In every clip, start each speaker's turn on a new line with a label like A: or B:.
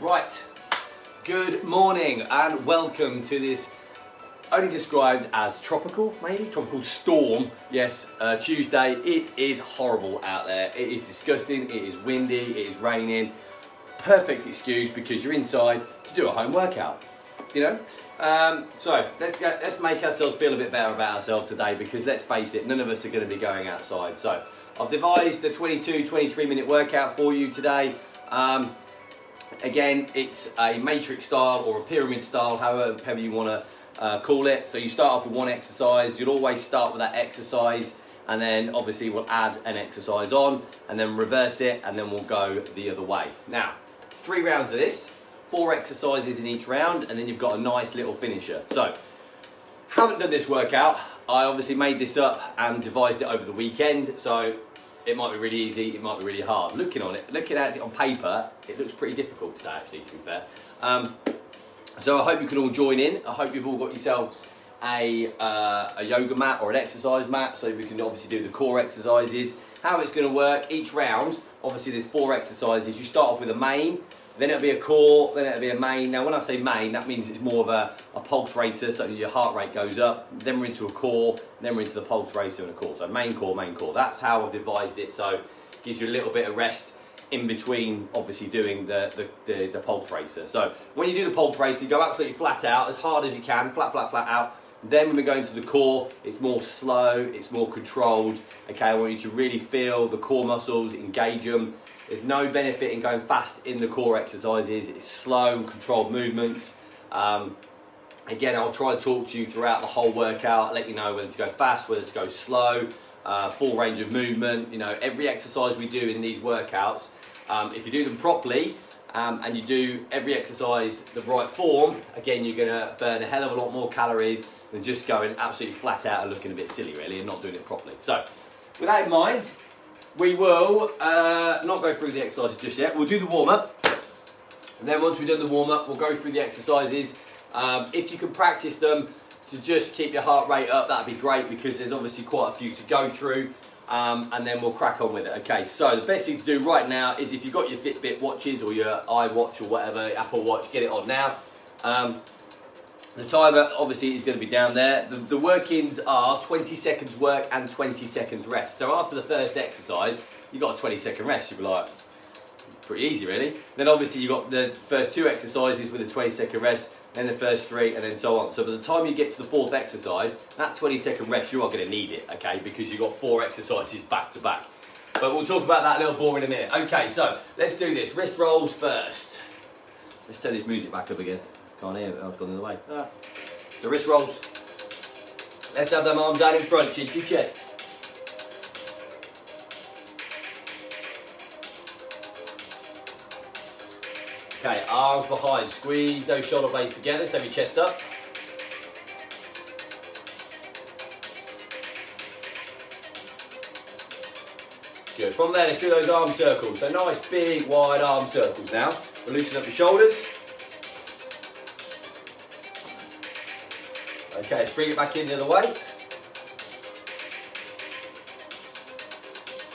A: Right, good morning and welcome to this only described as tropical, maybe? Tropical storm. Yes, uh, Tuesday. It is horrible out there. It is disgusting, it is windy, it is raining. Perfect excuse because you're inside to do a home workout, you know? Um, so let's go, let's make ourselves feel a bit better about ourselves today because let's face it, none of us are going to be going outside. So I've devised a 22, 23 minute workout for you today. Um, again, it's a matrix style or a pyramid style, however you want to uh, call it. So you start off with one exercise. You'll always start with that exercise and then obviously we'll add an exercise on and then reverse it and then we'll go the other way. Now, three rounds of this, four exercises in each round and then you've got a nice little finisher. So, haven't done this workout. I obviously made this up and devised it over the weekend. So it might be really easy, it might be really hard. Looking on it, looking at it on paper, it looks pretty difficult today actually to be fair. Um, so I hope you can all join in. I hope you've all got yourselves a, uh, a yoga mat or an exercise mat so we can obviously do the core exercises. How it's going to work, each round, obviously there's four exercises. You start off with a main, then it'll be a core, then it'll be a main. Now when I say main, that means it's more of a, a pulse racer, so your heart rate goes up. Then we're into a core, then we're into the pulse racer and a core. So main core, main core. That's how I've devised it. So it gives you a little bit of rest in between obviously doing the, the, the, the pulse racer. So when you do the pulse racer, you go absolutely flat out, as hard as you can, flat, flat, flat out. Then when we go into the core, it's more slow, it's more controlled. Okay, I want you to really feel the core muscles, engage them. There's no benefit in going fast in the core exercises. It's slow, controlled movements. Um, again, I'll try and talk to you throughout the whole workout, let you know whether to go fast, whether to go slow, uh, full range of movement. You know, every exercise we do in these workouts um, if you do them properly um, and you do every exercise the right form, again, you're gonna burn a hell of a lot more calories than just going absolutely flat out and looking a bit silly, really, and not doing it properly. So, with that in mind, we will uh, not go through the exercises just yet. We'll do the warm up. And then once we've done the warm up, we'll go through the exercises. Um, if you can practice them to just keep your heart rate up, that'd be great because there's obviously quite a few to go through um, and then we'll crack on with it. Okay, so the best thing to do right now is if you've got your Fitbit watches or your iWatch or whatever, Apple Watch, get it on now. Um, the timer obviously is going to be down there. The, the workings are 20 seconds work and 20 seconds rest. So after the first exercise, you've got a 20 second rest. You'll be like, pretty easy really. Then obviously you've got the first two exercises with a 20 second rest then the first three, and then so on. So by the time you get to the fourth exercise, that 20 second rest, you are going to need it, okay? Because you've got four exercises back to back. But we'll talk about that a little more in a minute. Okay, so let's do this. Wrist rolls first. Let's turn this music back up again. Can't hear it, I've gone in the other way. Ah. The wrist rolls. Let's have them arms down in front, chin to chest. Okay, arms behind. Squeeze those shoulder blades together, so your chest up. Good. From there, let's do those arm circles. So nice, big, wide arm circles now. We'll loosen up the shoulders. Okay, let's bring it back in the other way.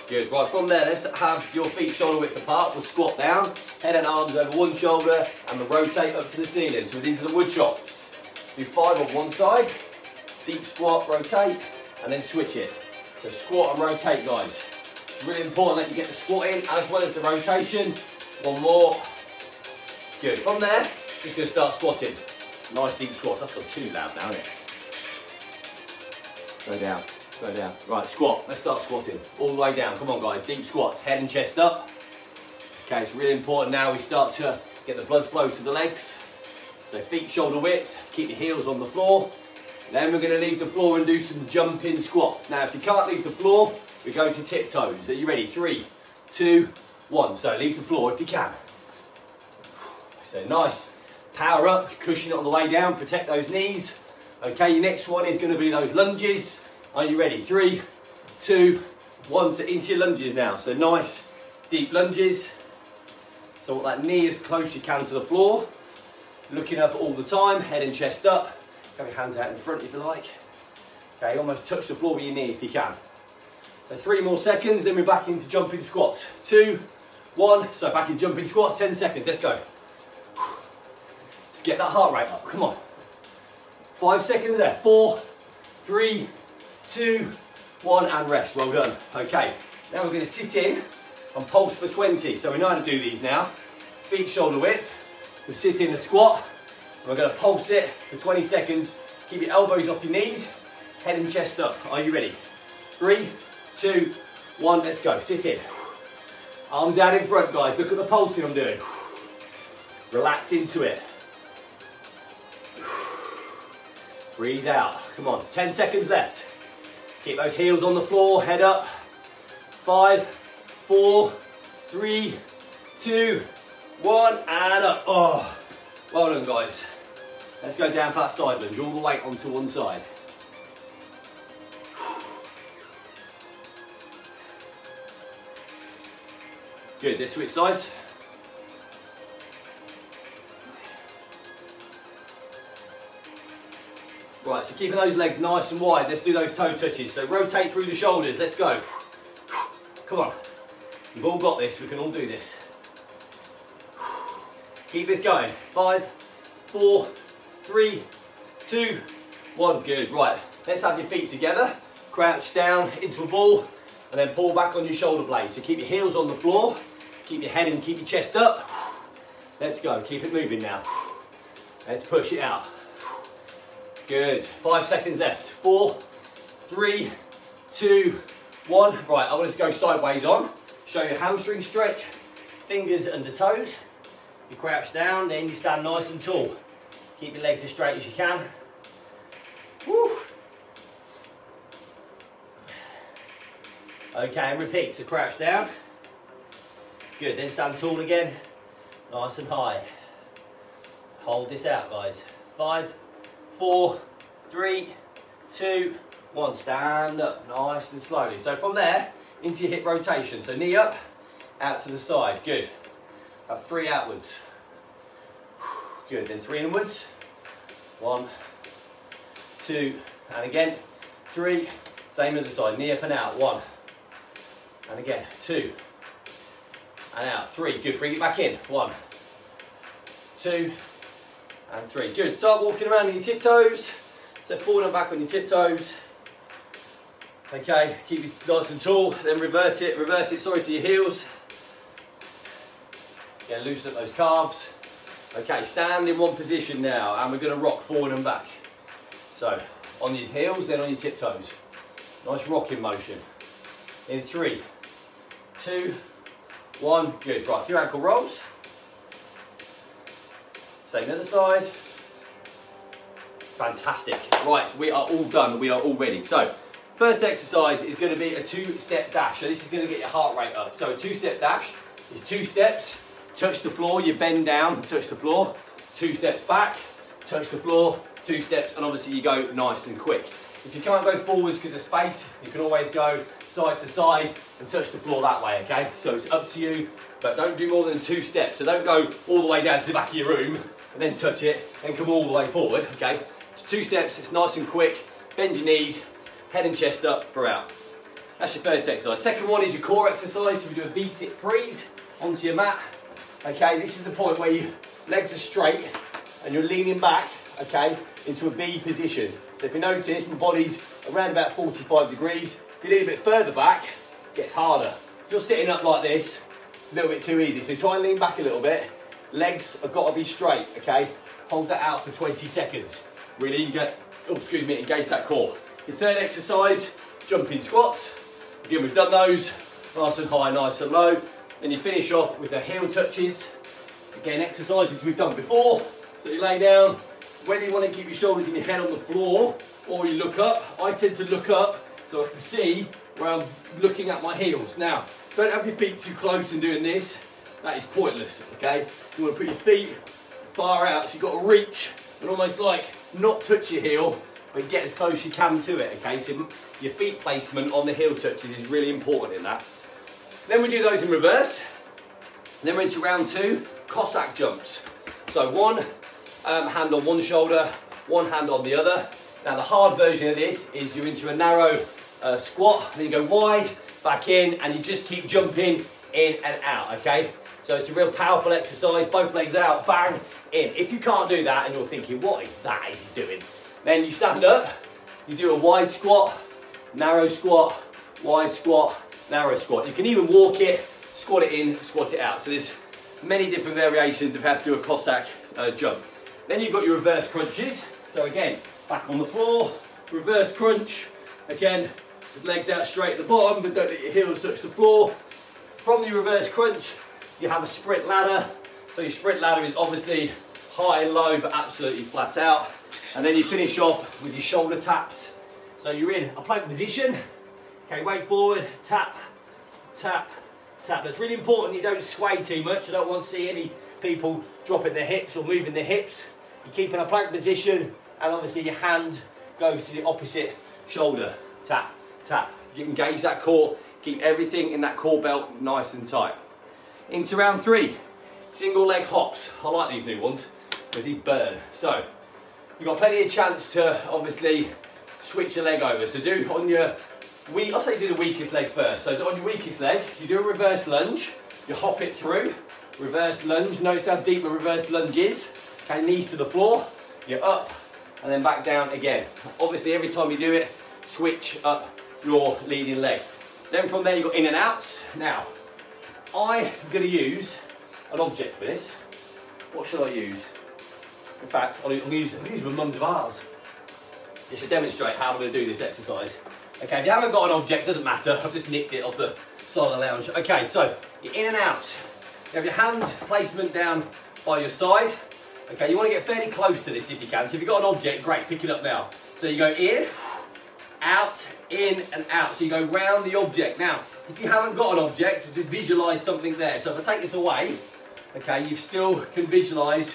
A: Good. Right, from there, let's have your feet shoulder width apart. We'll squat down head and arms over one shoulder, and we rotate up to the ceiling. So these are the wood chops. Do five on one side, deep squat, rotate, and then switch it. So squat and rotate, guys. It's really important that you get the squat in as well as the rotation. One more. Good. From there, just gonna start squatting. Nice deep squats. That's got too loud now, isn't it? Go down, go down. Right, squat. Let's start squatting. All the way down. Come on, guys. Deep squats. Head and chest up. Okay, it's really important now we start to get the blood flow to the legs. So feet shoulder width, keep your heels on the floor. Then we're going to leave the floor and do some jumping squats. Now, if you can't leave the floor, we go to tiptoes. Are you ready? Three, two, one. So leave the floor if you can. So nice. Power up, cushion it on the way down, protect those knees. Okay, your next one is going to be those lunges. Are you ready? Three, two, one. So into your lunges now. So nice, deep lunges. So want that knee as close as you can to the floor. Looking up all the time, head and chest up. Have your hands out in front if you like. Okay, almost touch the floor with your knee if you can. So three more seconds, then we're back into jumping squats. Two, one, so back in jumping squats, 10 seconds, let's go. Let's get that heart rate up. Come on. Five seconds there. Four, three, two, one, and rest. Well done. Okay, now we're going to sit in and pulse for 20. So we know how to do these now. Feet shoulder width. We sit in a squat. We're going to pulse it for 20 seconds. Keep your elbows off your knees, head and chest up. Are you ready? Three, two, one, let's go. Sit in. Arms out in front, guys. Look at the pulsing I'm doing. Relax into it. Breathe out. Come on, 10 seconds left. Keep those heels on the floor, head up. Five, four, three, two, one, and up. Oh, well done, guys. Let's go down for that side lunge, all the weight onto one side. Good, let's switch sides. Right, so keeping those legs nice and wide, let's do those toe touches. So rotate through the shoulders, let's go. Come on, you've all got this, we can all do this. Keep this going. Five, four, three, two, one. Good, right. Let's have your feet together. Crouch down into a ball and then pull back on your shoulder blades. So keep your heels on the floor, keep your head and keep your chest up. Let's go, keep it moving now. Let's push it out. Good. Five seconds left. Four, three, two, one. Right, I want to go sideways on. Show your hamstring stretch, fingers under the toes. You crouch down, then you stand nice and tall. Keep your legs as straight as you can. Woo. Okay, and repeat. So crouch down. Good, then stand tall again. Nice and high. Hold this out, guys. Five, four, three, two, one. Stand up nice and slowly. So from there, into your hip rotation. So knee up, out to the side. Good. Have three outwards. Good. Then three inwards. One, two, and again. Three. Same other side. Knee up and out. One. And again. Two. And out. Three. Good. Bring it back in. One, two, and three. Good. Start walking around on your tiptoes. So forward and back on your tiptoes. Okay, keep it nice and tall, then revert it, reverse it, sorry, to your heels. Again, loosen up those calves. Okay, stand in one position now, and we're gonna rock forward and back. So, on your heels, then on your tiptoes. Nice rocking motion. In three, two, one, good. Right, few ankle rolls. Same other side. Fantastic. Right, we are all done. We are all ready. So, first exercise is going to be a two-step dash. So this is going to get your heart rate up. So a two-step dash is two steps, touch the floor, you bend down touch the floor. Two steps back, touch the floor, two steps, and obviously you go nice and quick. If you can't go forwards because of space, you can always go side to side and touch the floor that way, okay? So it's up to you, but don't do more than two steps. So don't go all the way down to the back of your room and then touch it and come all the way forward, okay? It's two steps, it's nice and quick. Bend your knees, head and chest up, throughout. That's your first exercise. Second one is your core exercise. So we do a V-sit freeze onto your mat. Okay, this is the point where your legs are straight and you're leaning back, okay, into a V position. So if you notice, my body's around about 45 degrees. If you lean a bit further back, it gets harder. If you're sitting up like this, a little bit too easy. So try and lean back a little bit. Legs have got to be straight, okay? Hold that out for 20 seconds. Really get, oh, excuse me, engage that core. Your third exercise, jumping squats. Again, we've done those, nice and high, nice and low. Then you finish off with the heel touches. Again, exercises we've done before. So you lay down, whether you want to keep your shoulders and your head on the floor or you look up. I tend to look up so I can see where I'm looking at my heels. Now, don't have your feet too close and doing this. That is pointless, okay? You want to put your feet far out, so you've got to reach and almost like not touch your heel, but get as close as you can to it, okay? So your feet placement on the heel touches is really important in that. Then we do those in reverse. Then we're into round two, Cossack jumps. So one um, hand on one shoulder, one hand on the other. Now the hard version of this is you're into a narrow uh, squat, then you go wide, back in, and you just keep jumping in and out, okay? So it's a real powerful exercise, both legs out, bang, in. If you can't do that and you're thinking, what is that is he doing? Then you stand up, you do a wide squat, narrow squat, wide squat, narrow squat. You can even walk it, squat it in, squat it out. So there's many different variations of how to do a Cossack uh, jump. Then you've got your reverse crunches. So again, back on the floor, reverse crunch. Again, legs out straight at the bottom, but don't let your heels touch the floor. From the reverse crunch, you have a sprint ladder. So your sprint ladder is obviously high and low, but absolutely flat out. And then you finish off with your shoulder taps. So you're in a plank position. Okay, weight forward, tap, tap, tap. That's really important you don't sway too much. I don't want to see any people dropping their hips or moving their hips. You keep in a plank position and obviously your hand goes to the opposite shoulder. Tap, tap. You engage that core, keep everything in that core belt nice and tight. Into round three, single leg hops. I like these new ones because these burn. So, you've got plenty of chance to obviously switch your leg over. So do on your weak, I'll say do the weakest leg first. So on your weakest leg, you do a reverse lunge, you hop it through, reverse lunge. Notice how deep the reverse lunge is. Okay, knees to the floor, you're up, and then back down again. Obviously, every time you do it, switch up your leading leg. Then from there, you've got in and out. Now, I'm going to use an object for this. What should I use? In fact, I'll use, I'll use my mum's vase. Just to demonstrate how I'm going to do this exercise. Okay, if you haven't got an object, doesn't matter. I've just nicked it off the side of the lounge. Okay, so you're in and out. You have your hand placement down by your side. Okay, you want to get fairly close to this if you can. So if you've got an object, great, pick it up now. So you go in, out, in and out. So you go round the object. Now, if you haven't got an object, just visualise something there. So if I take this away, okay, you still can visualise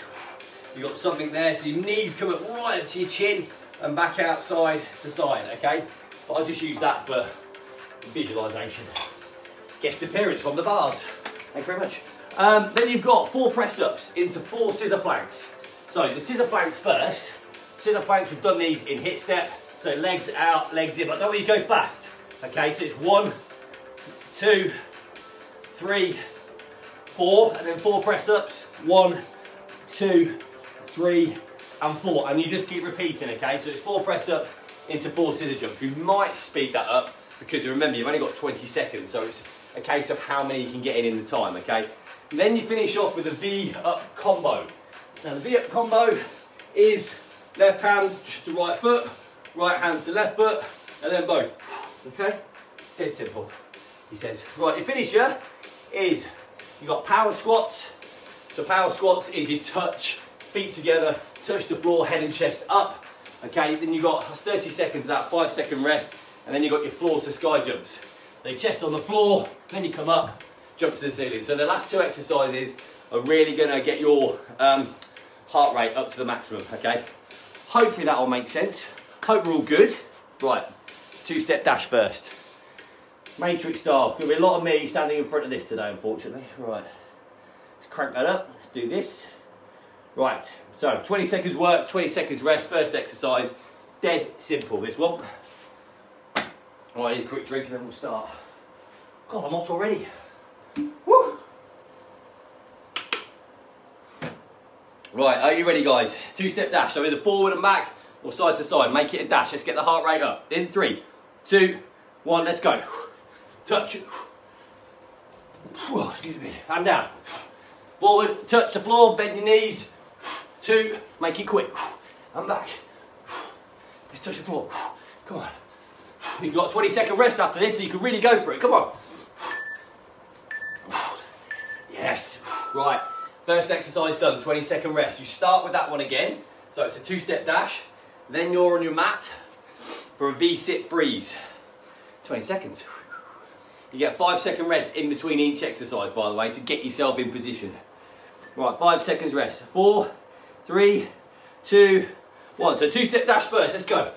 A: you've got something there. So your knees come up right up to your chin and back outside to side, okay? But I'll just use that for visualisation. Guest appearance from the bars. Thank you very much. Um, then you've got four press-ups into four scissor planks. So the scissor planks first. Scissor planks, we've done these in HIIT step. So legs out, legs in, but don't want you to go fast. Okay, so it's one, two, three, four, and then four press ups. One, two, three, and four. And you just keep repeating, okay? So it's four press ups into four scissor jumps. You might speed that up because remember, you've only got 20 seconds, so it's a case of how many you can get in in the time, okay? And then you finish off with a V up combo. Now the V up combo is left hand to right foot, right hand to left foot, and then both, okay? Dead simple, he says. Right, your finisher is, you've got power squats. So power squats is your touch feet together, touch the floor, head and chest up. Okay, then you've got 30 seconds of that, five second rest, and then you've got your floor to sky jumps. Your chest on the floor, then you come up, jump to the ceiling. So the last two exercises are really gonna get your um, heart rate up to the maximum, okay? Hopefully that will make sense. Hope we're all good. Right, two-step dash first. Matrix style. Gonna be a lot of me standing in front of this today, unfortunately. Right, let's crank that up. Let's do this. Right, so 20 seconds work, 20 seconds rest, first exercise. Dead simple, this one. Right, I need a quick drink and then we'll start. God, I'm hot already. Woo! Right, are you ready guys? Two-step dash, so either forward and back or side to side. Make it a dash, let's get the heart rate up. In three, two, one, let's go. Touch. Excuse me. And down. Forward, touch the floor, bend your knees. Two, make it quick. And back. Let's touch the floor. Come on. You've got 20 second rest after this, so you can really go for it. Come on. Yes. Right. First exercise done, 20 second rest. You start with that one again. So it's a two step dash. Then you're on your mat for a V-sit freeze. 20 seconds. You get five second rest in between each exercise, by the way, to get yourself in position. Right, five seconds rest. Four, three, two, one. So two step dash first, let's go.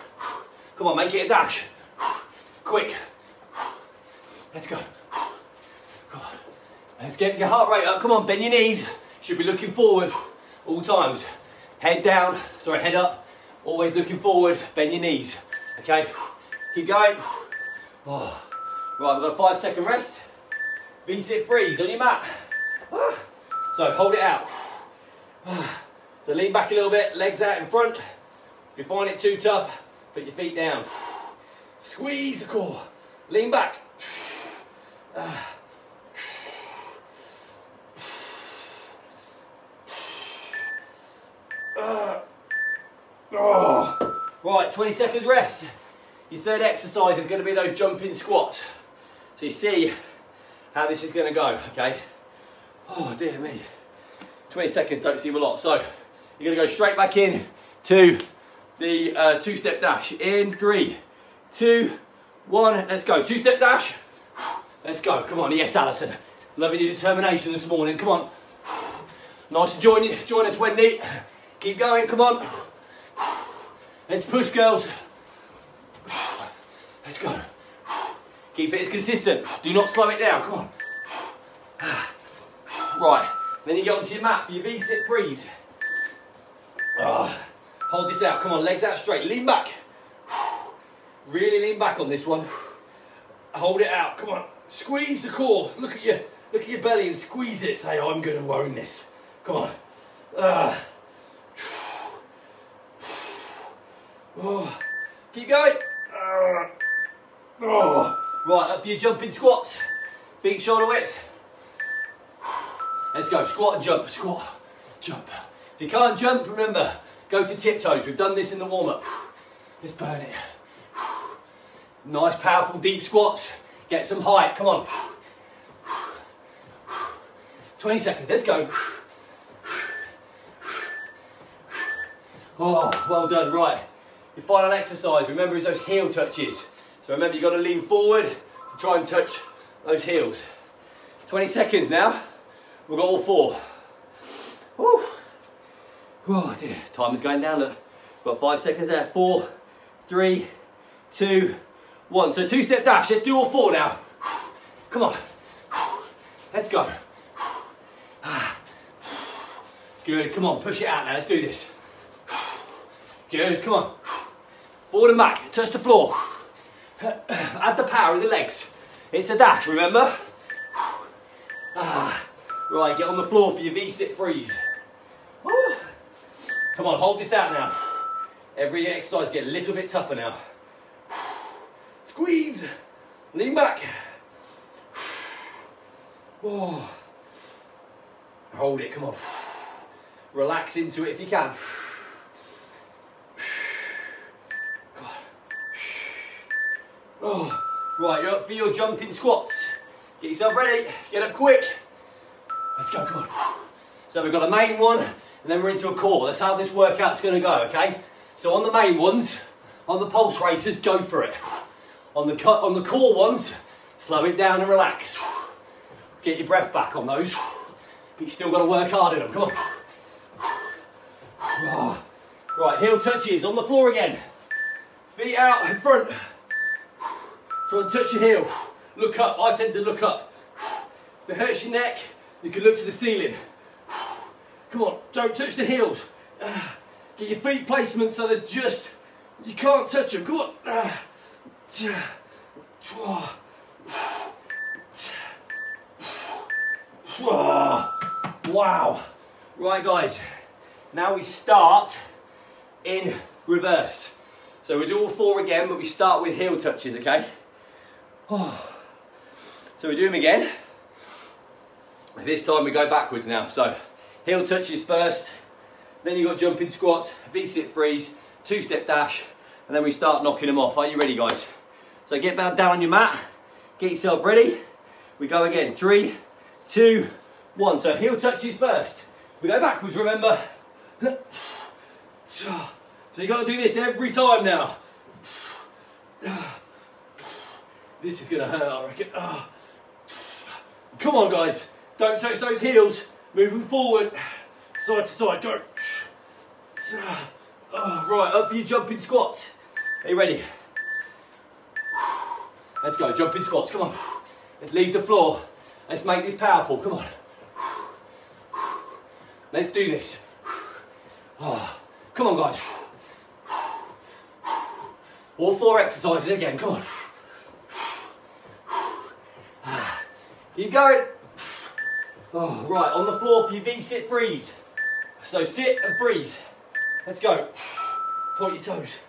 A: Come on, make it a dash. Quick. Let's go. Come on. Let's get your heart rate up. Come on, bend your knees. Should be looking forward all times. Head down, sorry, head up. Always looking forward, bend your knees. Okay, keep going. Oh. Right, we've got a five second rest. V-sit freeze on your mat. Ah. So hold it out. Ah. So lean back a little bit, legs out in front. If you find it too tough, put your feet down. Squeeze the core. Lean back. Right, 20 seconds rest. Your third exercise is going to be those jumping squats. So you see how this is going to go, okay? Oh dear me. 20 seconds don't seem a lot. So you're to go straight back in to the uh, two-step dash. In three, two, one, let's go. Two-step dash. Let's go. Come on. Yes, Alison. Loving your determination this morning. Come on. Nice to join you. Join us, Wendy. Keep going. Come on. Let's push, girls. Let's go. Keep it as consistent. Do not slow it down. Come on. Right. Then you get onto your mat for your V-sit freeze. Oh, hold this out. Come on. Legs out straight. Lean back. Really lean back on this one. Hold it out. Come on. Squeeze the core. Look at your look at your belly and squeeze it. Say, I'm going to own this. Come on. Oh. Keep going. Oh. Right, up for your jumping squats. Feet shoulder width. Let's go. Squat and jump. Squat. Jump. If you can't jump, remember, go to tiptoes. We've done this in the warm-up. Let's burn it. Nice, powerful, deep squats. Get some height. Come on. 20 seconds. Let's go. Oh, well done. Right. Your final exercise, remember, is those heel touches. So remember, you've got to lean forward to try and touch those heels. 20 seconds now. We've got all four. Woo. Oh dear, time is going down. Look, got five seconds there. Four, three, two, one. So two step dash. Let's do all four now. Come on. Let's go. Good, come on, push it out now. Let's do this. Good, come on. Forward and back, touch the floor. Add the power of the legs. It's a dash, remember? Ah. Right, get on the floor for your V-sit freeze. Come on, hold this out now. Every exercise get a little bit tougher now. Squeeze, lean back. Oh. Hold it, come on. Relax into it if you can. Oh, right, you're up for your jumping squats. Get yourself ready, get up quick. Let's go, come on. So we've got a main one, and then we're into a core. That's how this workout's gonna go, okay? So on the main ones, on the pulse racers, go for it. On the on the core ones, slow it down and relax. Get your breath back on those. But you still gotta work hard in them, come on. Right, heel touches on the floor again. Feet out in front. Try and touch your heel. Look up, I tend to look up. If it hurts your neck, you can look to the ceiling. Come on, don't touch the heels. Get your feet placement so they're just, you can't touch them. Come on. Wow. Right guys, now we start in reverse. So we do all four again, but we start with heel touches, okay? So we do them again. This time we go backwards now. So heel touches first, then you got jumping squats, V-sit freeze, two-step dash, and then we start knocking them off. Are you ready, guys? So get down on your mat, get yourself ready. We go again, three, two, one. So heel touches first. We go backwards, remember? So you got to do this every time now. This is going to hurt, I reckon. Come on, guys. Don't touch those heels. Moving forward. Side to side. Go. Oh, right, up for your jumping squats. Are you ready? Let's go. Jumping squats. Come on. Let's leave the floor. Let's make this powerful. Come on. Let's do this. Oh, come on, guys. All four exercises again. Come on. Ah, Keep going. Oh, right, on the floor for your V-sit freeze. So sit and freeze. Let's go. Point your toes.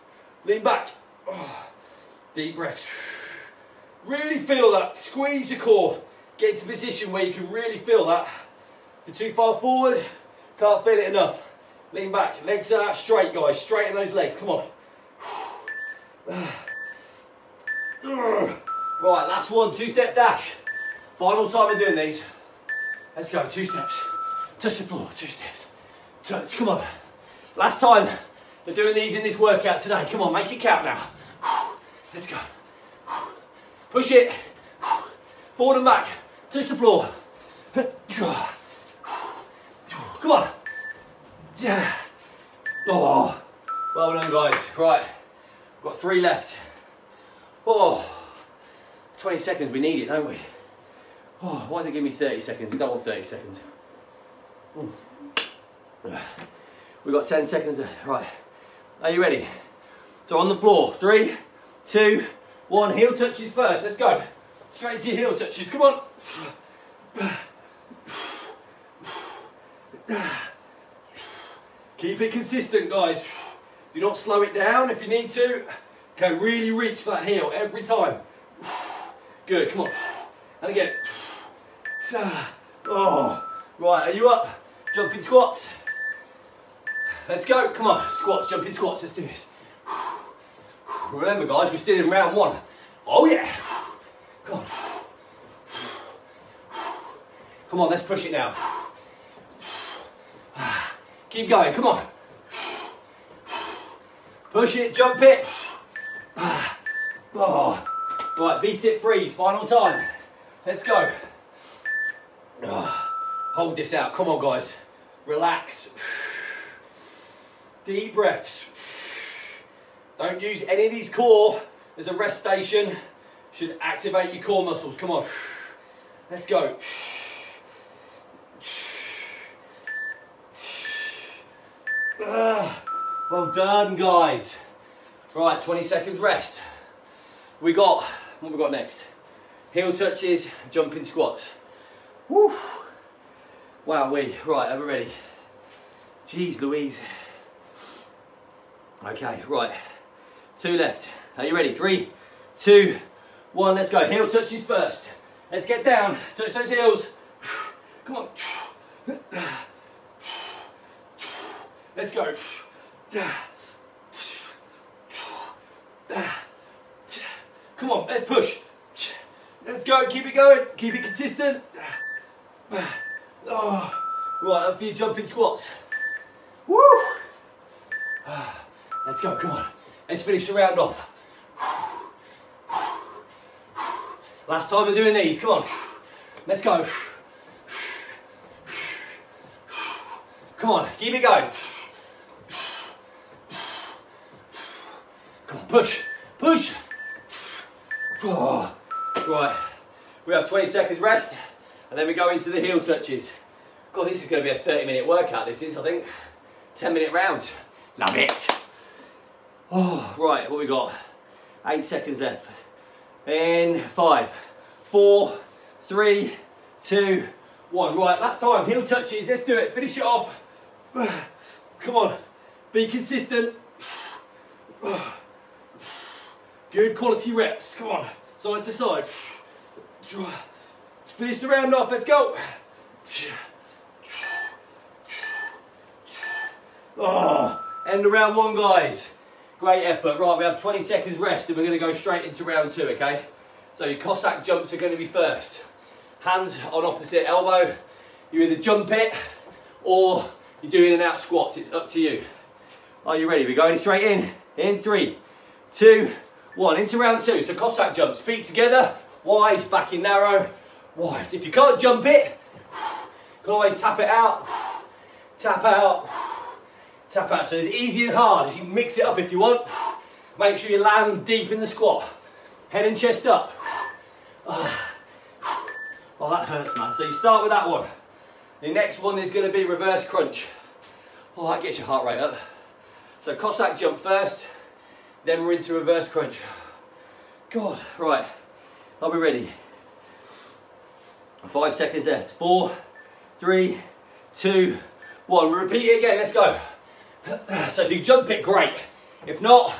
A: Lean back. Oh, deep breaths. Really feel that. Squeeze your core. Get into position where you can really feel that. If you're too far forward, can't feel it enough. Lean back. Legs out straight, guys. Straighten those legs. Come on. Right, last one. Two-step dash. Final time of doing these. Let's go. Two steps. Touch the floor. Two steps. Touch. Come on. Last time. They're doing these in this workout today. Come on, make it count now. Let's go. Push it. Forward and back. Touch the floor. Come on. Oh, well done, guys. Right, got three left. Oh, 20 seconds. We need it, don't we? Oh, why does it give me 30 seconds? Want 30 seconds. We've got 10 seconds there. Right. Are you ready? So on the floor. Three, two, one. Heel touches first. Let's go. Straight to your heel touches. Come on. Keep it consistent, guys. Do not slow it down if you need to. Okay, really reach for that heel every time. Good, come on. And again. Oh, right, are you up? Jumping squats. Let's go, come on. Squats, jumping squats, let's do this. Remember guys, we're still in round one. Oh yeah. Come on. Come on, let's push it now. Keep going, come on. Push it, jump it. Oh. Right, V-sit freeze, final time. Let's go. Hold this out, come on guys. Relax. Deep breaths. Don't use any of these core. There's a rest station. Should activate your core muscles. Come on. Let's go. Well done, guys. Right, 20 seconds rest. We got, what we got next? Heel touches, jumping squats. Woo. Wow, we, right, are we ready? Jeez Louise. Okay, right. Two left. Are you ready? Three, two, one. Let's go. Heel touches first. Let's get down. Touch those heels. Come on. Let's go. Come on, let's push. Let's go, keep it going, keep it consistent. Oh. Right, up for your jumping squats. Woo! Let's go, come on. Let's finish the round off. Last time we're doing these, come on. Let's go. Come on, keep it going. Come on, push, push. Oh. Right, we have 20 seconds rest and then we go into the heel touches. God, this is going to be a 30 minute workout, this is, I think. 10 minute rounds. Love it. Oh, right, what we got? Eight seconds left. In five, four, three, two, one. Right, last time, heel touches, let's do it, finish it off. Come on, be consistent. Good quality reps, come on, side to side. Finish the round off, let's go. Oh, end of round one, guys. Great effort. Right, we have 20 seconds rest and we're going to go straight into round two, okay? So your Cossack jumps are going to be first. Hands on opposite elbow. You either jump it or you're doing an out squats. It's up to you. Are you ready? We're going straight in. In three, two, one. Into round two. So Cossack jumps. Feet together, wide, back in narrow, wide. If you can't jump it, you can always tap it out, tap out, Tap out. So it's easy and hard. You can mix it up if you want. Make sure you land deep in the squat. Head and chest up. Ah. Oh, that hurts, man. So you start with that one. The next one is going to be reverse crunch. Oh, that gets your heart rate up. So Cossack jump first, then we're into reverse crunch. God, right. Are we ready? Five seconds left. Four, three, two, one. Repeat it again, let's go. So if you jump it, great. If not,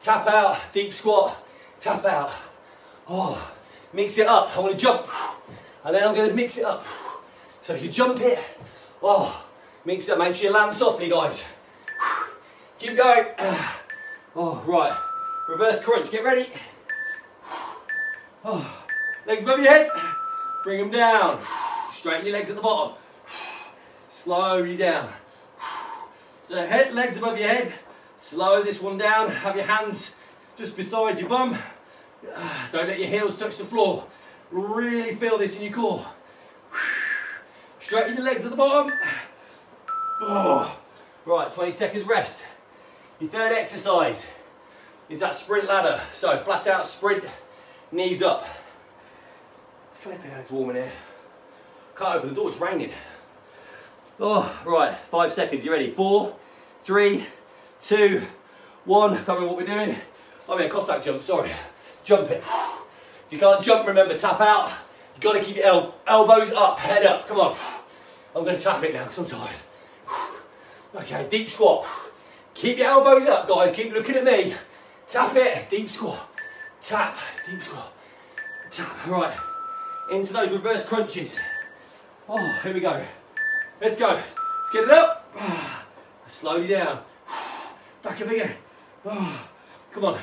A: tap out, deep squat, tap out. Oh, mix it up. I want to jump, and then I'm going to mix it up. So if you jump it, oh, mix it up. Make sure you land softly, guys. Keep going. Oh, right. Reverse crunch. Get ready. Oh, legs above your head. Bring them down. Straighten your legs at the bottom. Slowly down. So head, legs above your head. Slow this one down. Have your hands just beside your bum. Don't let your heels touch the floor. Really feel this in your core. Straighten your legs at the bottom. Oh. Right, 20 seconds rest. Your third exercise is that sprint ladder. So flat out sprint, knees up. Flipping it's warm in here. Can't open the door, it's raining. Oh, right, five seconds, you ready? Four, three, two, one. Can't remember what we're doing. I mean, a Cossack jump, sorry. Jump it. If you can't jump, remember, tap out. You've got to keep your el elbows up, head up, come on. I'm going to tap it now because I'm tired. Okay, deep squat. Keep your elbows up, guys. Keep looking at me. Tap it, deep squat. Tap, deep squat. Tap, right. Into those reverse crunches. Oh, here we go. Let's go. Let's get it up. Ah, slowly down. Back up again. Ah, come on.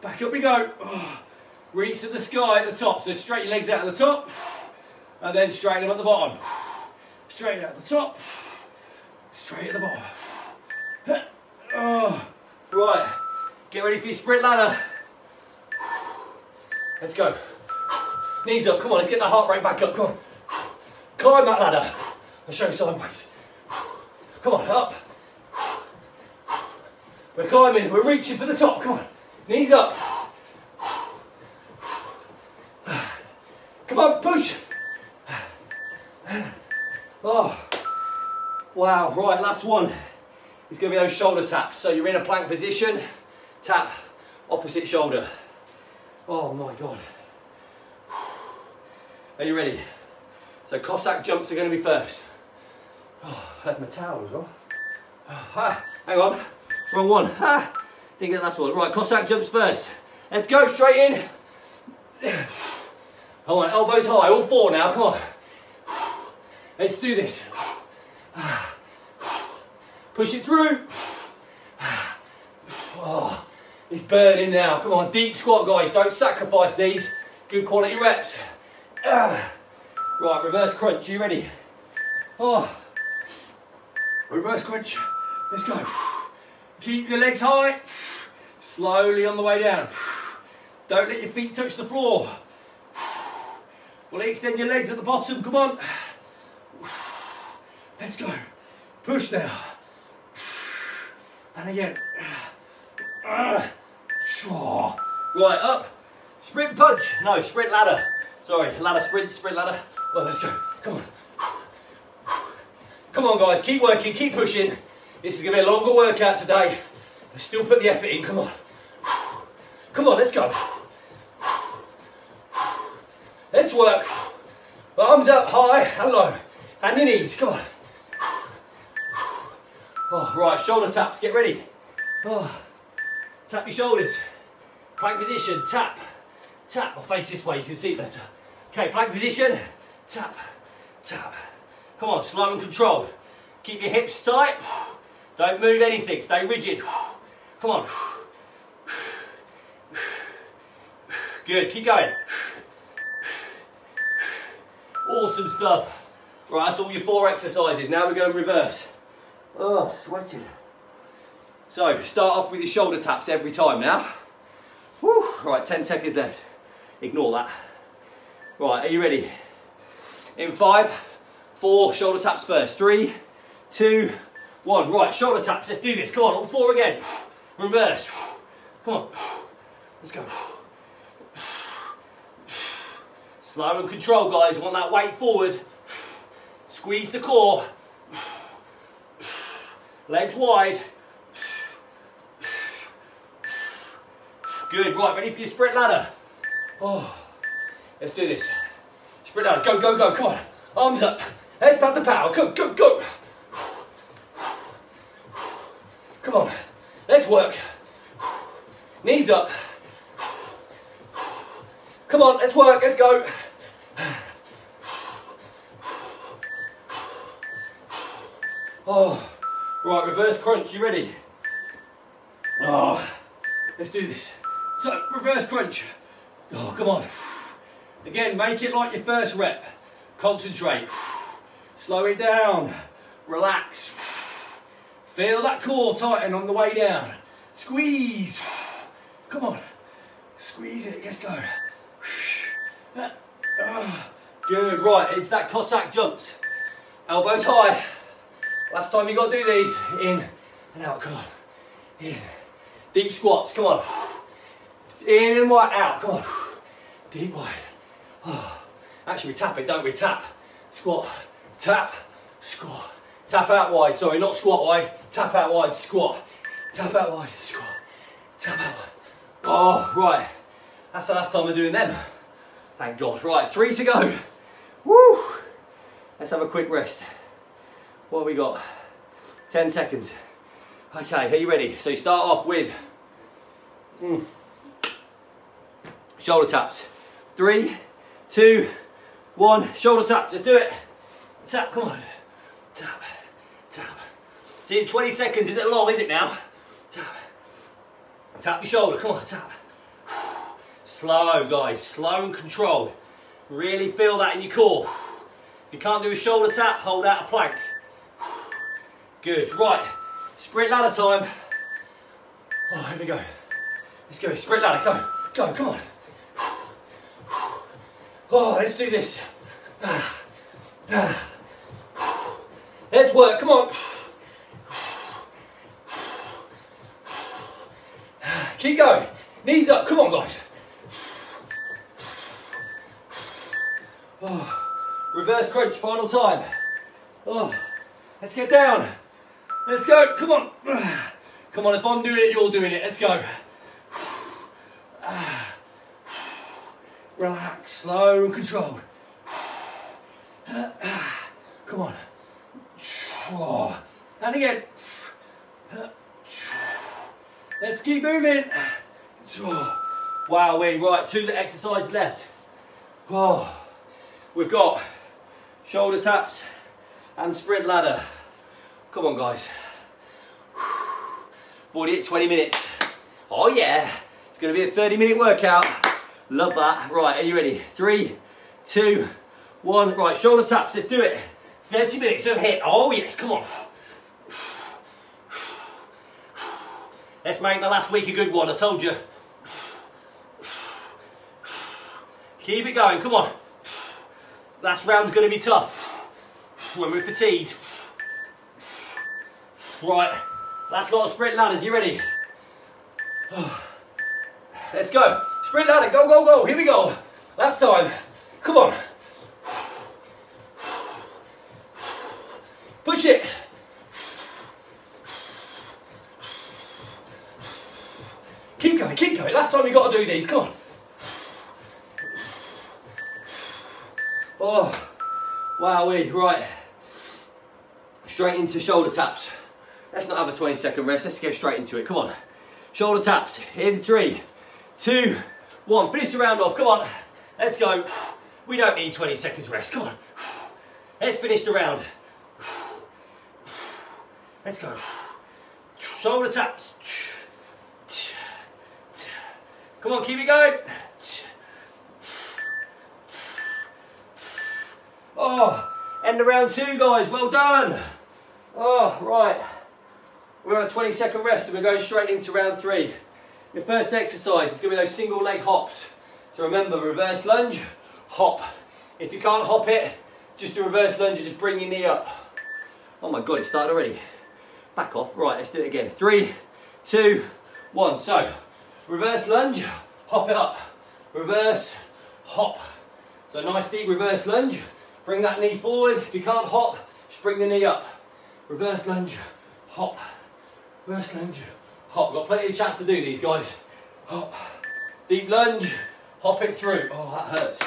A: Back up we go. Ah, reach to the sky at the top. So straighten your legs out at the top. And then straighten them at the bottom. Straighten out the top. Straight at the bottom. Oh, right. Get ready for your sprint ladder. Let's go. Knees up. Come on, let's get the heart rate back up. Come on. Climb that ladder. I'll show you sideways. Come on, up. We're climbing, we're reaching for the top. Come on. Knees up. Come on, push. Oh. Wow, right, last one. It's gonna be those shoulder taps. So you're in a plank position, tap, opposite shoulder. Oh my God. Are you ready? So Cossack jumps are gonna be first. Oh, that's my towel as well. Ah, hang on, wrong one. Ah, didn't get one. Right, Cossack jumps first. Let's go, straight in. Come on, elbows high, all four now, come on. Let's do this. Push it through. Oh, it's burning now. Come on, deep squat, guys. Don't sacrifice these. Good quality reps. Right, reverse crunch. are You ready? Oh, reverse crunch. Let's go. Keep your legs high. Slowly on the way down. Don't let your feet touch the floor. Fully extend your legs at the bottom. Come on. Let's go. Push now. And again. Right, up. Sprint punch. No, sprint ladder. Sorry, ladder sprint, sprint ladder. Well, let's go. Come on. Come on, guys. Keep working, keep pushing. This is going to be a longer workout today. But still put the effort in. Come on. Come on, let's go. Let's work. Arms up high and low. And your knees. Come on. Oh, right, shoulder taps, get ready. Oh, tap your shoulders. Plank position, tap, tap. I'll face this way, you can see it better. Okay, plank position, tap, tap. Come on, slow and controlled. Keep your hips tight. Don't move anything, stay rigid. Come on. Good, keep going. Awesome stuff. Right, that's all your four exercises. Now we're going reverse. Oh, sweating. So, start off with your shoulder taps every time now. Whew. Right, 10 seconds left. Ignore that. Right, are you ready? In five, four, shoulder taps first. Three, two, one. Right, shoulder taps. Let's do this. Come on, all four again. Reverse. Come on. Let's go. Slow and control, guys. Want that weight forward. Squeeze the core. Legs wide. Good, right, ready for your sprint ladder. Oh, let's do this. Sprint out. go, go, go, come on. Arms up. Let's have the power. Go, go, go. Come on. Let's work. Knees up. Come on, let's work. Let's go. Oh, right, reverse crunch. You ready? Oh, let's do this. So, reverse crunch. Oh, come on. Again, make it like your first rep. Concentrate. Slow it down. Relax. Feel that core tighten on the way down. Squeeze. Come on. Squeeze it. Let's go. Good. Right, it's that Cossack jumps. Elbows high. Last time you got to do these. In and out. Come on. In. Deep squats. Come on. In and wide out. Come on. Deep wide. Actually, we tap it, don't we? Tap. Squat. Tap. Squat. Tap out wide. Sorry, not squat wide. Tap out wide. Squat. Tap out wide. Squat. Tap out wide. Oh, right. That's the last time we're doing them. Thank God. Right, three to go. Woo! Let's have a quick rest. What have we got? 10 seconds. Okay, are you ready? So you start off with mm, shoulder taps. Three, two, one. Shoulder tap, Let's do it. Tap, come on. Tap, tap. See, 20 seconds. Is it long, is it now? Tap. Tap your shoulder. Come on, tap. Slow, guys. Slow and controlled. Really feel that in your core. If you can't do a shoulder tap, hold out a plank. Good. Right. Sprint ladder time. Oh, here we go. Let's go. Sprint ladder. Go. Go. Come on. Oh, let's do this. Let's work. Come on. Keep going. Knees up. Come on, guys. Oh, reverse crunch, final time. Oh, let's get down. Let's go, come on. Come on, if I'm doing it, you're doing it. Let's go. Relax, slow and controlled. Come on. And again. Let's keep moving. Wow, we right, two exercises left. Oh. We've got shoulder taps and sprint ladder. Come on, guys. Already at 20 minutes. Oh yeah, it's gonna be a 30 minute workout. Love that. Right, are you ready? Three, two, one. Right, shoulder taps, let's do it. 30 minutes of HIIT. Oh yes, come on. Let's make the last week a good one, I told you. Keep it going, come on. Last round's going to be tough when we're fatigued. Right, last lot of sprint ladders, you ready? Let's go. Sprint ladder, go, go, go. Here we go. Last time. Come on. Push it. Keep going, keep going. Last time we got to do these. Come on. Oh, wow, we right. Straight into shoulder taps. Let's not have a 20 second rest, let's go straight into it, come on. Shoulder taps, in three, two, one. Finish the round off, come on. Let's go. We don't need 20 seconds rest, come on. Let's finish the round. Let's go. Shoulder taps. Come on, keep it going. Oh, end of round two, guys. Well done. Oh, right. We're on a 20 second rest and we're going straight into round three. Your first exercise is going to be those single leg hops. So remember, reverse lunge, hop. If you can't hop it, just do reverse lunge, just bring your knee up. Oh my God, it started already. Back off. Right, let's do it again. Three, two, one. So, reverse lunge, hop it up. Reverse, hop. So nice deep reverse lunge. Bring that knee forward. If you can't hop, just bring the knee up. Reverse lunge, hop. Reverse lunge, hop. Got plenty of chance to do these, guys. Hop. Deep lunge, hop it through. Oh, that hurts.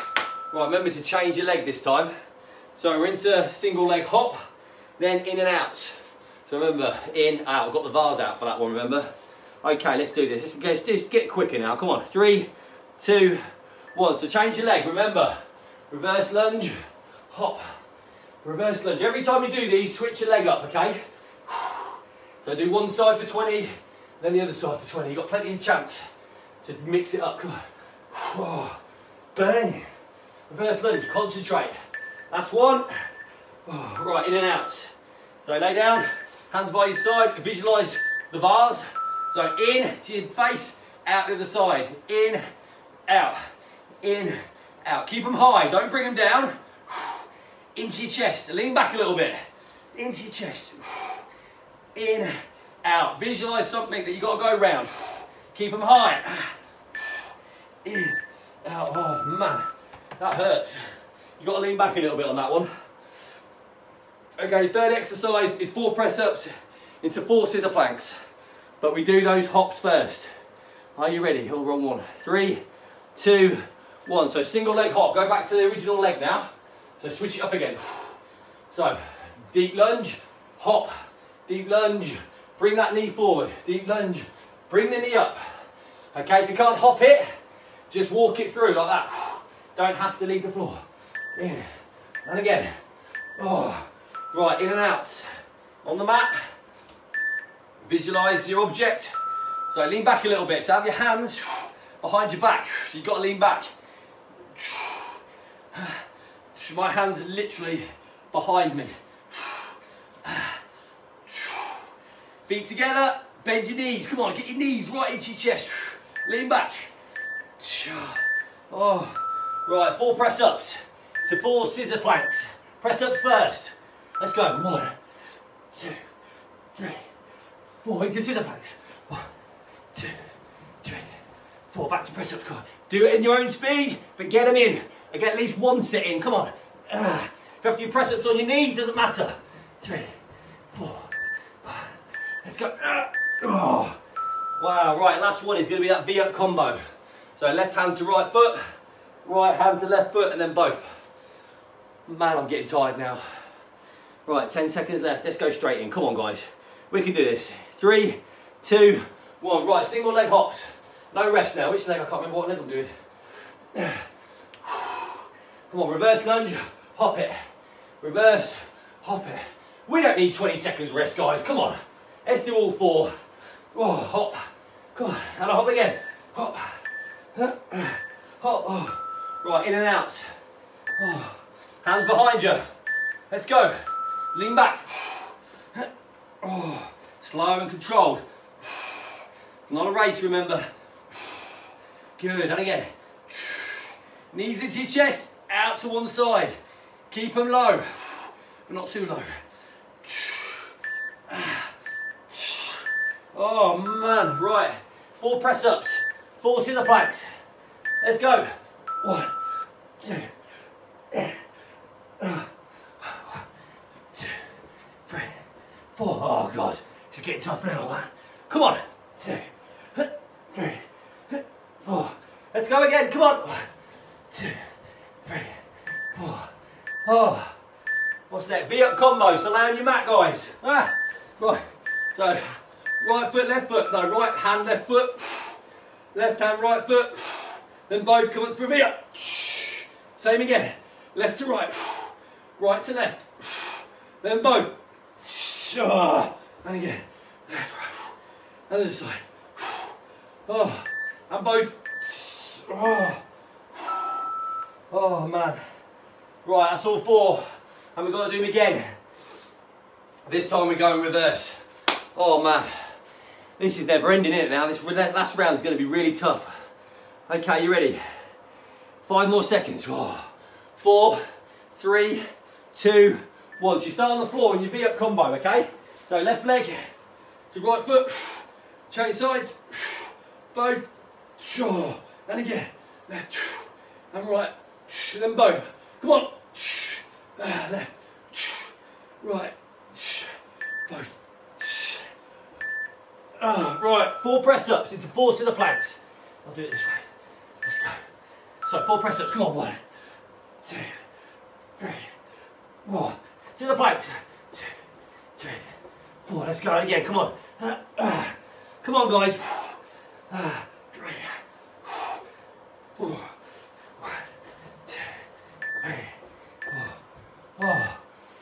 A: Right, remember to change your leg this time. So we're into single leg hop, then in and out. So remember, in, out. I've got the vase out for that one, remember? Okay, let's do this. Let's just get quicker now. Come on. Three, two, one. So change your leg. Remember, reverse lunge, hop, reverse lunge. Every time you do these, switch your leg up, okay? So do one side for 20, then the other side for 20. You've got plenty of chance to mix it up. Come on. Burn. Reverse lunge. Concentrate. That's one. Oh, right, in and out. So lay down, hands by your side, visualise the bars. So in to your face, out to the side. In, out, in, out. Keep them high, don't bring them down. Into your chest, lean back a little bit. Into your chest. In, out. Visualise something that you've got to go around. Keep them high. In, out. Oh man, that hurts. You've got to lean back a little bit on that one. Okay, third exercise is four press ups into four scissor planks. But we do those hops first. Are you ready? Oh, wrong one. Three, two, one. So single leg hop. Go back to the original leg now. So switch it up again. So deep lunge, hop, deep lunge. Bring that knee forward. Deep lunge. Bring the knee up. Okay, if you can't hop it, just walk it through like that. Don't have to leave the floor. In and again. Oh, right, in and out. On the mat. Visualize your object. So lean back a little bit. So have your hands behind your back. So you've got to lean back. My hands are literally behind me. Feet together, bend your knees. Come on, get your knees right into your chest. Lean back. Oh, right, four press ups to four scissor planks. Press ups first. Let's go. One, two, three. Four into scissor planks. One, two, three, four. Back to press ups. Come on. Do it in your own speed, but get them in. And get at least one set in. Come on. Uh, if you have to do press ups on your knees, doesn't matter. Three. Let's go. Uh, oh. Wow, right, last one is going to be that V-up combo. So left hand to right foot, right hand to left foot, and then both. Man, I'm getting tired now. Right, 10 seconds left. Let's go straight in. Come on, guys. We can do this. Three, two, one. Right, single leg hops. No rest now. Which leg? I can't remember what leg I'm doing. Come on, reverse lunge, hop it. Reverse, hop it. We don't need 20 seconds rest, guys. Come on. Let's do all four. Oh, hop. Come on. And a hop again. Hop. Hop. Oh. Right, in and out. Oh. Hands behind you. Let's go. Lean back. Oh, slow and controlled. Not a race, remember. Good, and again. Knees into your chest, out to one side. Keep them low, but not too low. Oh man, right. Four press ups, four to the planks. Let's go. One, two, two, three, four. Oh god, it's getting tough now, that. Come on. Two, three, four. Let's go again. Come on. One, two, three, four. Oh. What's that? V up combo. So lay on your mat, guys. Ah. Right. So, right foot, left foot. No, right hand, left foot. Left hand, right foot. Then both come up V up. Same again. Left to right. Right to left. Then both. And again. Left, right. Other side. Oh. And both. Oh. Oh man. Right, that's all four. And we've got to do them again. This time we're going reverse. Oh man. This is never ending, it now? This last round is going to be really tough. Okay, you ready? Five more seconds. Four, three, two, one. So you start on the floor in your V-up combo, okay? So left leg to right foot, change sides, both, and again, left and right, then both. Come on, ah, left, right, both. Right, four press ups into four scissor planks. I'll do it this way. Let's go. So four press ups, come on, one, two, three,
B: One. To the planks. Two, three, four. Let's go again. Come on. Uh, uh, come on, guys. Uh, three, four, four.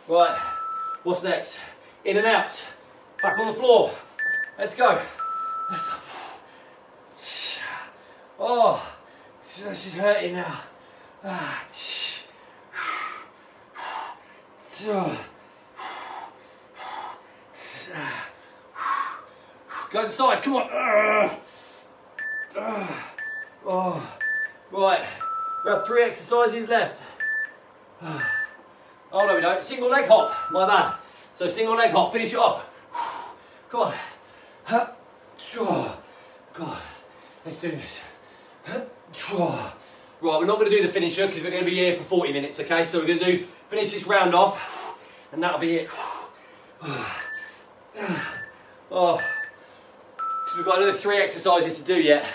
B: Right. What's next? In and out. Back on the floor. Let's go. Let's Oh, is hurting now. Go inside, come on. Oh, right. We have three exercises left. Oh no, we don't. Single leg hop. My bad. So single leg hop. Finish it off. Come on. God, let's do this. Right, we're not going to do the finisher because we're going to be here for 40 minutes, okay? So we're going to do finish this round off, and that'll be it. Oh, because we've got another three exercises to do yet,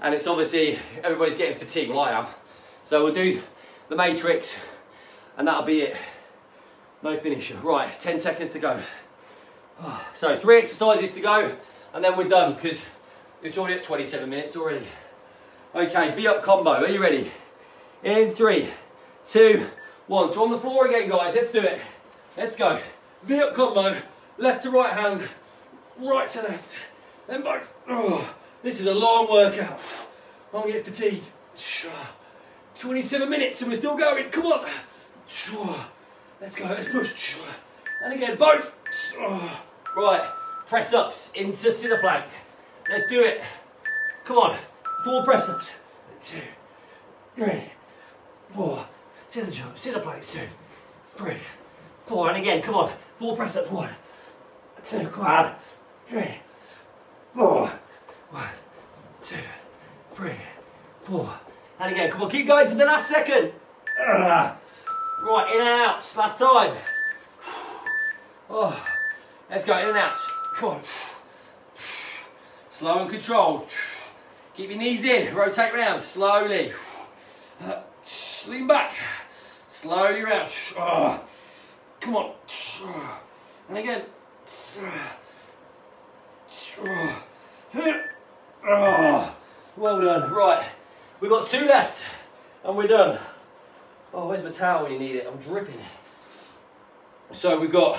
B: and it's obviously everybody's getting fatigued. Well, I am. So we'll do the matrix, and that'll be it. No finisher. Right, 10 seconds to go. So three exercises to go, and then we're done because it's already at 27 minutes already. Okay, V up combo. Are you ready? In three, two, one. So on the floor again, guys. Let's do it. Let's go. V up combo. Left to right hand. Right to left. Then both. Oh, this is a long workout. I'm getting fatigued. 27 minutes and we're still going. Come on. Let's go. Let's push. And again, both. Right. Press ups into sit plank. Let's do it. Come on. Four press ups. Two, three, four. Sit the jump, sit the planks. Two, three, four. And again, come on. Four press ups. One, two, come on. Three, four. One, two, three, four. And again, come on, keep going to the last second. Right, in and out. Last time. Oh, let's go in and out. Come on. Slow and controlled. Keep your knees in, rotate round slowly. Lean back, slowly round. Come on. And again. Well done. Right, we've got two left and we're done. Oh, where's my towel when you need it? I'm dripping. So we've got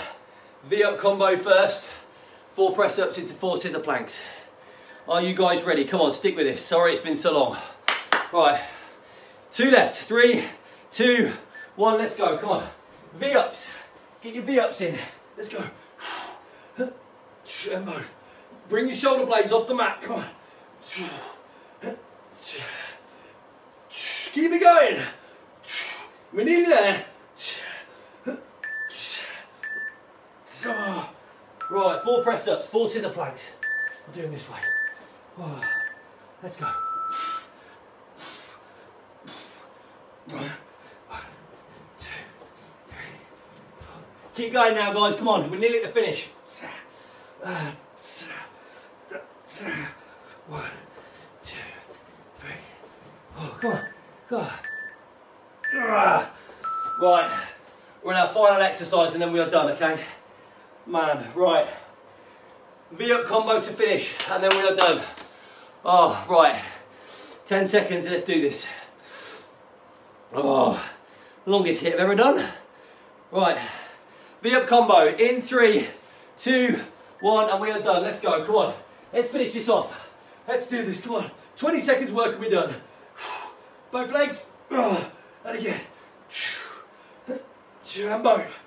B: V up combo first, four press ups into four scissor planks. Are you guys ready? Come on, stick with this. Sorry it's been so long. Right, two left. Three, two, one, let's go. Come on. V-ups. Get your V-ups in. Let's go. And. Bring your shoulder blades off the mat. Come on. Keep it going. We're nearly there. Ah. Right, four press ups, four scissor planks. I'm doing this way. Oh, let's go. One, two, three, four. Keep going now, guys. Come on, we're nearly at the finish. One, two, three. Oh, come on. Come on. Right, we're in our final exercise and then we are done, okay? Man, right. V-up combo to finish and then we are done. Oh, right. 10 seconds, let's do this. Oh, longest HIIT I've ever done. Right, V-up combo in three, two, one, and we are done. Let's go, come on. Let's finish this off. Let's do this, come on. 20 seconds work and we're done. Both legs, oh, and again. And both.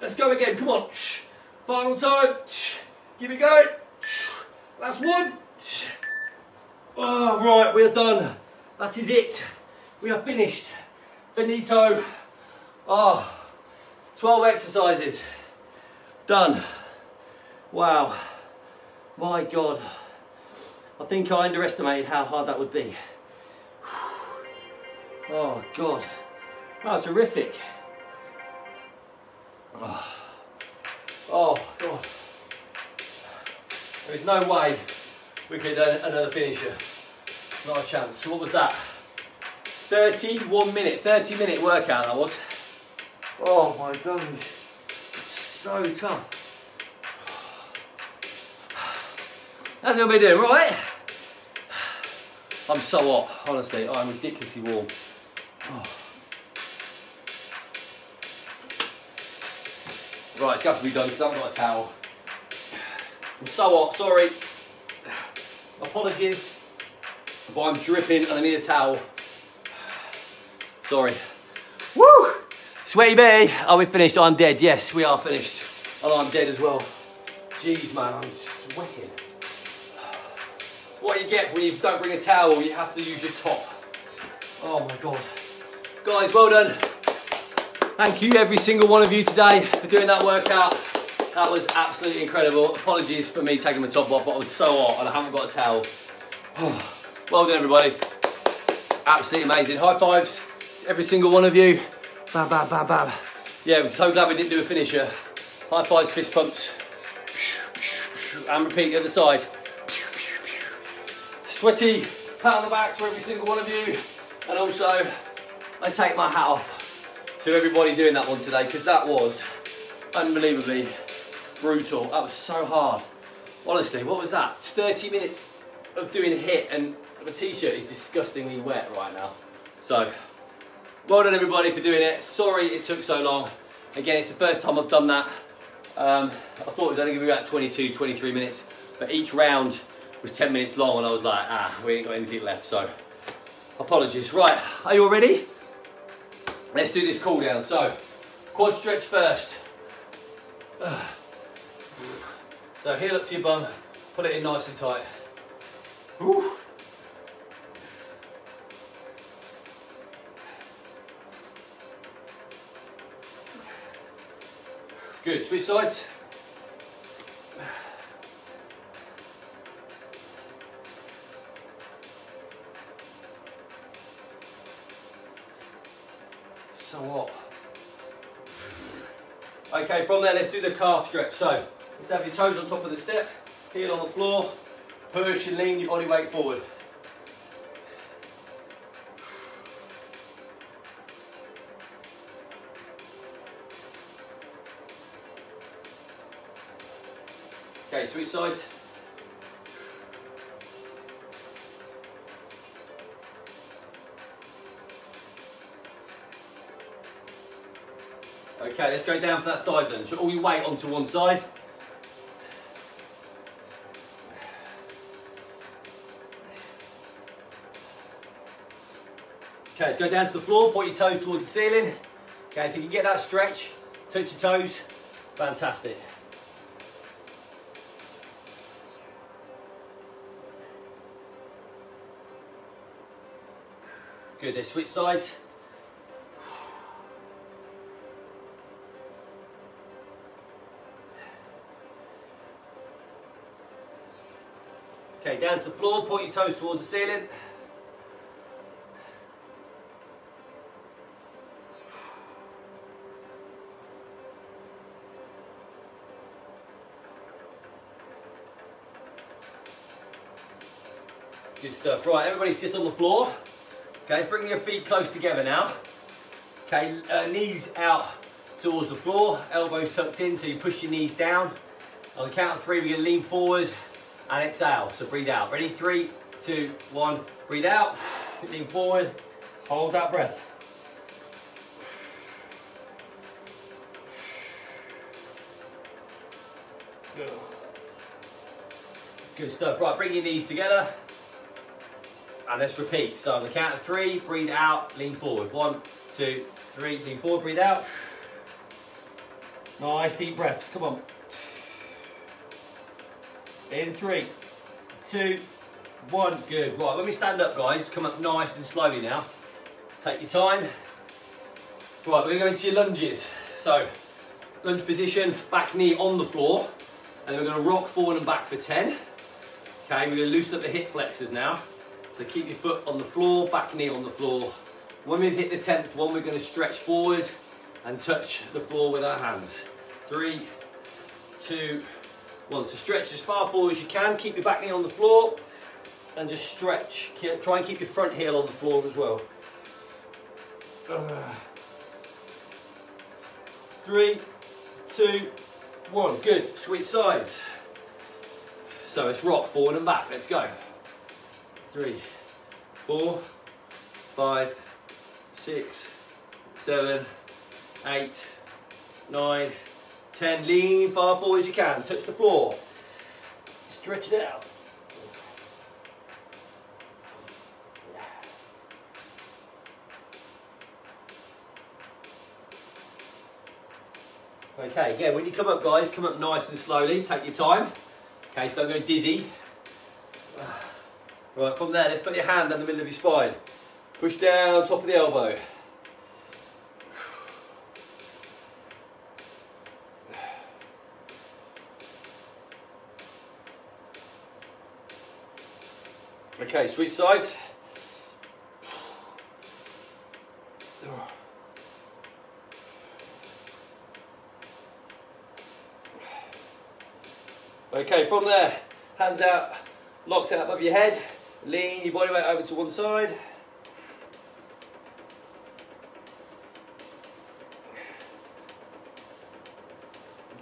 B: Let's go again, come on. Final time. Keep it going. Last one. Oh, right, we are done. That is it. We are finished. Finito. Oh, 12 exercises. Done. Wow. My God. I think I underestimated how hard that would be. Oh, God. That was horrific. Oh, oh God. There is no way we could uh, another finisher. Not a chance. So what was that? 31 minute, 30 minute workout that was. Oh my goodness. So tough. That's what we're doing, right? I'm so hot, honestly. I'm ridiculously warm. Oh. Right, it's got to be done because I haven't got a towel. I'm so hot, sorry. Apologies, but I'm dripping and I need a towel. Sorry. Woo! Sweaty Betty, are we finished? I'm dead. Yes, we are finished. And I'm dead as well. Jeez, man, I'm sweating. What you get when you don't bring a towel, you have to use your top. Oh my God. Guys, well done. Thank you, every single one of you today for doing that workout. That was absolutely incredible. Apologies for me taking my top off, but I was so hot and I haven't got a towel. well done, everybody. Absolutely amazing. High fives to every single one of you. Bam, bam, bam, bam. Yeah, I'm so glad we didn't do a finisher. High fives, fist pumps. And repeat the other side. Sweaty pat on the back to every single one of you. And also, I take my hat off to everybody doing that one today because that was unbelievably brutal. That was so hard. Honestly, what was that? 30 minutes of doing HIIT and the t-shirt is disgustingly wet right now. So, well done everybody for doing it. Sorry it took so long. Again, it's the first time I've done that. Um, I thought it was only gonna be about 22, 23 minutes, but each round was 10 minutes long and I was like, ah, we ain't got anything left, so apologies. Right, are you all ready? Let's do this cool down. So, quad stretch first. So heel up to your bum, put it in nice and tight. Good, switch sides. So what? Okay, from there, let's do the calf stretch. So, let's have your toes on top of the step, heel on the floor, push and lean your body weight forward. Okay, switch sides. Okay, let's go down to that side then. So all your weight onto one side. Okay, let's go down to the floor, point your toes towards the ceiling. Okay, if you can get that stretch, touch your toes, fantastic. Good, let's switch sides. Okay, down to the floor, point your toes towards the ceiling. Good stuff. Right, everybody sit on the floor. Okay, bring your feet close together now. Okay, uh, knees out towards the floor, elbows tucked in, so you push your knees down. On the count of three, we're gonna lean forward and exhale. So breathe out. Ready? Three, two, one. Breathe out. Lean forward. Hold that breath. Good stuff. Right, bring your knees together. And let's repeat. So on the count of three, breathe out, lean forward. One, two, three, lean forward, breathe out. Nice deep breaths. Come on. In three, two, one. Good. Right, when we stand up, guys, come up nice and slowly now. Take your time. Right, we're going to go into your lunges. So, lunge position, back knee on the floor. And then we're going to rock forward and back for 10. Okay, we're going to loosen up the hip flexors now. So keep your foot on the floor, back knee on the floor. When we've hit the 10th one, we're going to stretch forward and touch the floor with our hands. Three, two, one. So stretch as far forward as you can. Keep your back knee on the floor and just stretch. Try and keep your front heel on the floor as well. three, two, one. Good, sweet sides. So let's rock forward and back, let's go. Three, four, five, six, seven, eight, nine, ten. Lean far forward as you can, touch the floor. Stretch it out. Okay, again, when you come up, guys, come up nice and slowly. Take your time. Okay, so don't go dizzy. Right, from there, let's put your hand down the middle of your spine. Push down, top of the elbow. Okay, sweet sides. Okay, from there, hands out, locked out above your head. Lean your body weight over to one side.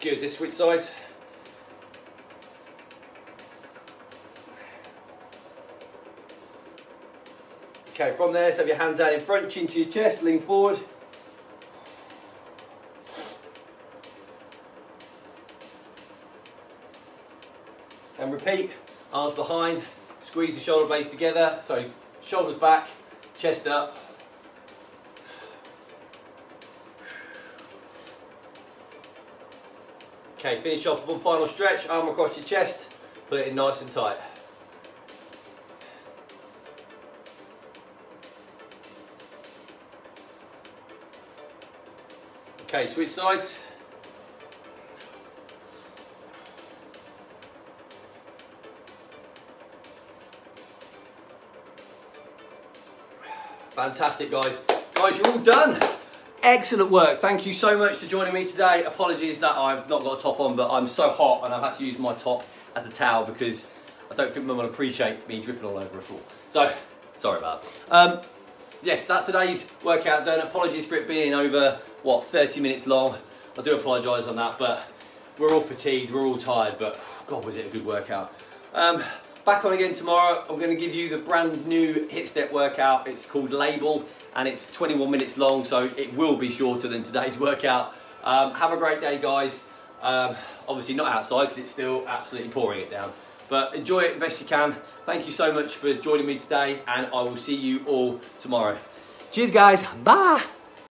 B: Good, this switch sides. Okay, from there, so have your hands out in front, chin to your chest, lean forward. And repeat, arms behind, squeeze the shoulder blades together, so shoulders back, chest up. Okay, finish off one final stretch, arm across your chest, put it in nice and tight. Okay, switch sides. Fantastic, guys. Guys, you're all done. Excellent work. Thank you so much for joining me today. Apologies that I've not got a top on, but I'm so hot and I've had to use my top as a towel because I don't think Mum will appreciate me dripping all over her floor. So, sorry about that. Um, yes, that's today's workout done. Apologies for it being over, what, 30 minutes long. I do apologise on that, but we're all fatigued, we're all tired, but God, was it a good workout. Um, Back on again tomorrow. I'm going to give you the brand new HIIT step workout. It's called Label and it's 21 minutes long, so it will be shorter than today's workout. Um, have a great day, guys. Um, obviously not outside because it's still absolutely pouring it down. But enjoy it the best you can. Thank you so much for joining me today and I will see you all tomorrow. Cheers guys, bye.